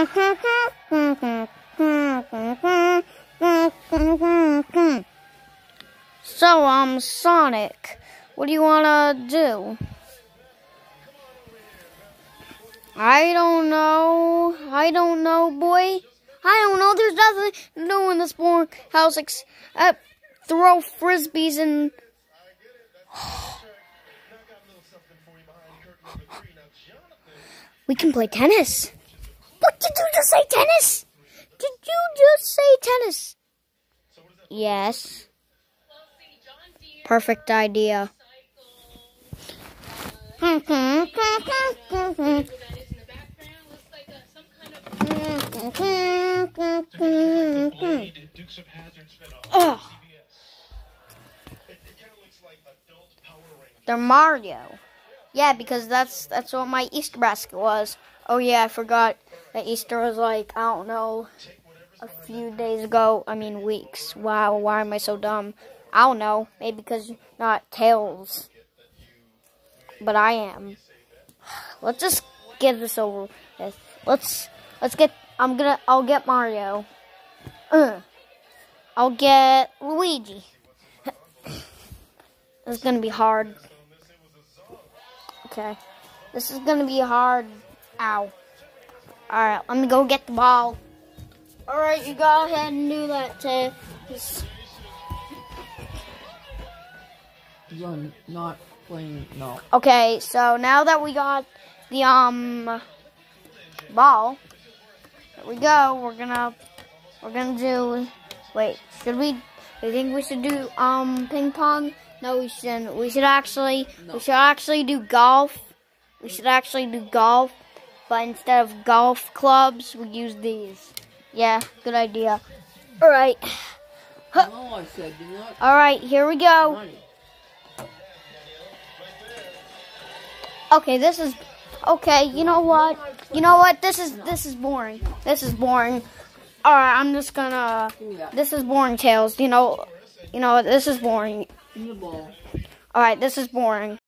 So, um, Sonic, what do you want to do? I don't know. I don't know, boy. I don't know. There's nothing do in this boring house except throw frisbees and. we can play tennis. Just say, tennis? Did you just say tennis? Yes. Perfect idea. Ugh. They're Mario. Yeah, because that's that's what my Easter basket was. Oh yeah, I forgot that Easter was like I don't know a few days ago. I mean weeks. Wow, why am I so dumb? I don't know. Maybe because not Tails, but I am. Let's just get this over with. Let's let's get. I'm gonna. I'll get Mario. Uh, I'll get Luigi. it's gonna be hard. Okay. This is gonna be hard. Ow. Alright, let me go get the ball. Alright, you go ahead and do that, Tay. You're not playing, no. Okay, so now that we got the, um, ball, here we go. We're gonna, we're gonna do, wait, should we, do you think we should do, um, ping pong? No, we shouldn't. We should actually, no. we should actually do golf. We should actually do golf, but instead of golf clubs, we use these. Yeah, good idea. All right. No, I said do not. All right, here we go. Money. Okay, this is okay. You know what? You know what? This is this is boring. This is boring. All right, I'm just gonna. This is boring, Tails. You know, you know this is boring. In the ball. All right, this is boring.